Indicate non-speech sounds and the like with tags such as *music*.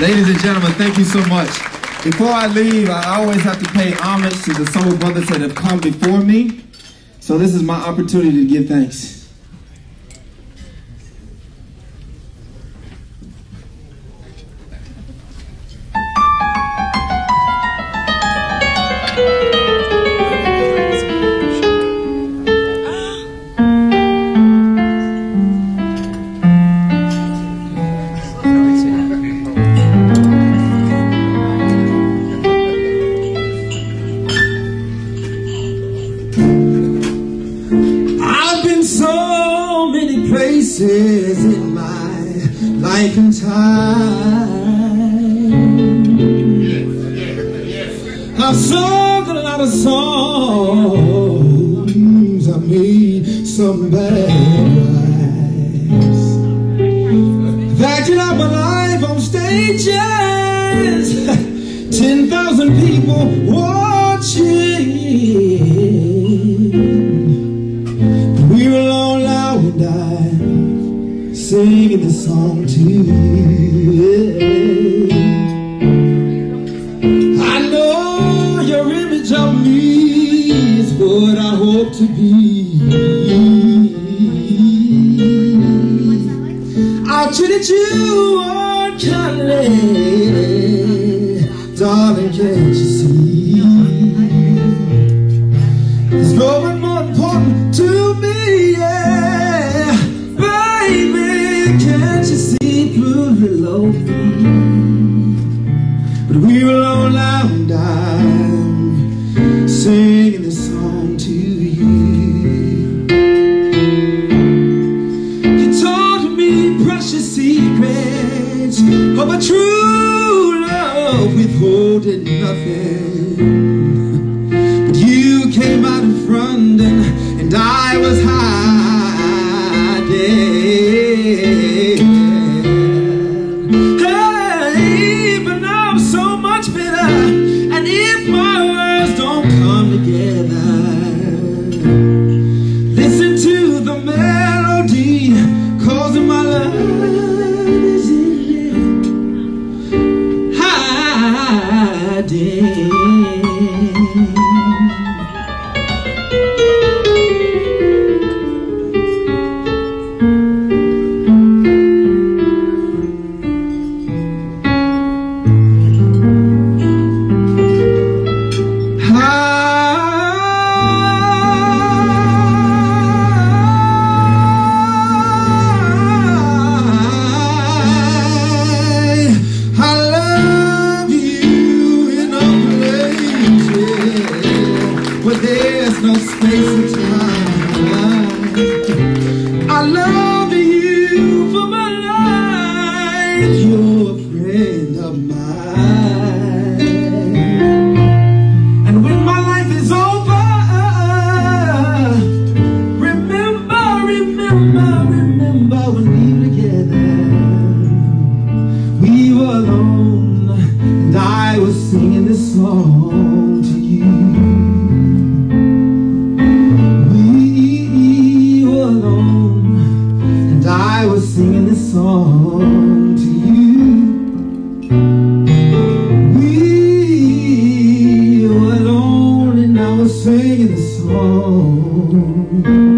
Ladies and gentlemen, thank you so much. Before I leave, I always have to pay homage to the soul brothers that have come before me. So this is my opportunity to give thanks. Places in my life and time. I've sung a lot of songs. I made some bad rhymes. Backing up my life on stages. *laughs* Ten thousand people watching. Song to you. I know your image of me is what I hope to be. I treated you unkindly, darling, can't you But we were all now and I'm singing this song to you. You told me precious secrets of a true love withholding nothing. But you came out in front and, and I was hiding. Was singing this song to you. We were alone, and I was singing this song